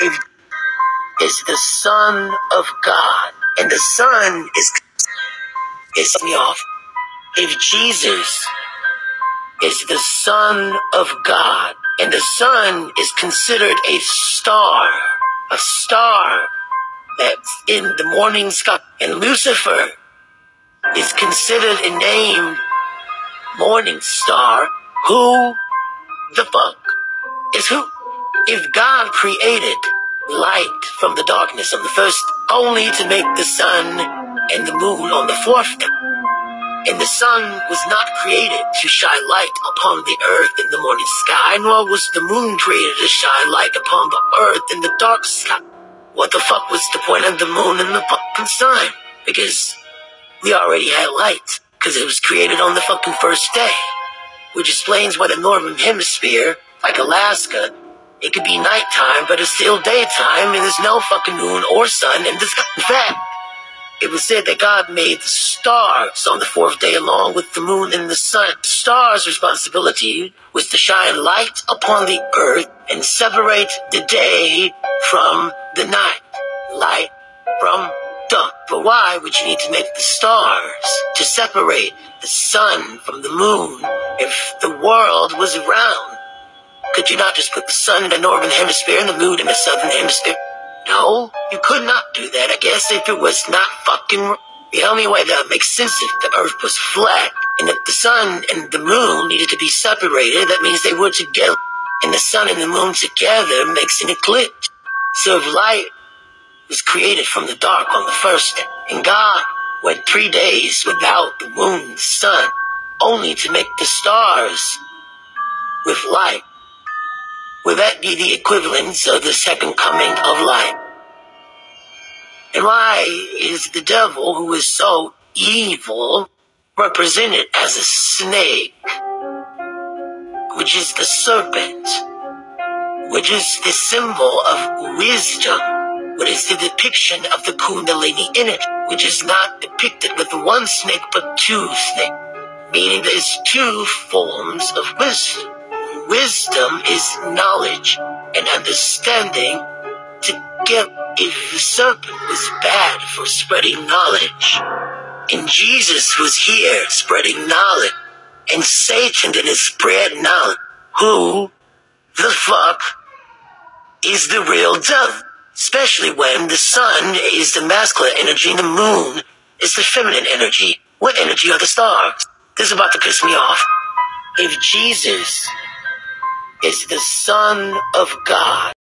if is the Son of God, and the Son is is me off. If Jesus is the Son of God, and the Son is considered a star, a star that's in the morning sky, and Lucifer is considered a name morning star, who the fuck? If God created light from the darkness on the first, only to make the sun and the moon on the fourth, and the sun was not created to shine light upon the earth in the morning sky, nor was the moon created to shine light upon the earth in the dark sky. What the fuck was the point of the moon and the fucking sun? Because we already had light, because it was created on the fucking first day. Which explains why the northern hemisphere, like Alaska, it could be nighttime, but it's still daytime, and there's no fucking moon or sun in. In fact, it was said that God made the stars on the fourth day along with the moon and the sun. The stars' responsibility was to shine light upon the earth and separate the day from the night. Light from dark. But why would you need to make the stars to separate the sun from the moon if the world was round? Could you not just put the sun in the northern hemisphere and the moon in the southern hemisphere? No, you could not do that, I guess, if it was not fucking. The only way that would make sense if the earth was flat and if the sun and the moon needed to be separated, that means they were together. And the sun and the moon together makes an eclipse. So if light was created from the dark on the first day, and God went three days without the moon sun, only to make the stars with light, would that be the equivalence of the second coming of light? And why is the devil, who is so evil, represented as a snake, which is the serpent, which is the symbol of wisdom, which is the depiction of the Kundalini energy, which is not depicted with one snake but two snakes, meaning there's two forms of wisdom. Wisdom is knowledge and understanding together. If the serpent was bad for spreading knowledge, and Jesus was here spreading knowledge, and Satan didn't spread knowledge, who the fuck is the real devil? Especially when the sun is the masculine energy and the moon is the feminine energy. What energy are the stars? This is about to piss me off. If Jesus is the Son of God.